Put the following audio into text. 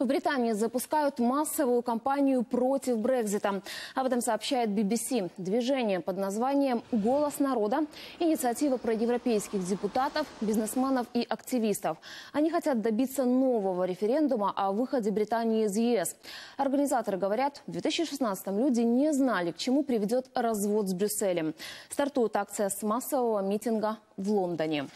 В Британии запускают массовую кампанию против Брекзита. Об этом сообщает BBC. Движение под названием «Голос народа» – инициатива проевропейских депутатов, бизнесменов и активистов. Они хотят добиться нового референдума о выходе Британии из ЕС. Организаторы говорят, в 2016-м люди не знали, к чему приведет развод с Брюсселем. Стартует акция с массового митинга в Лондоне.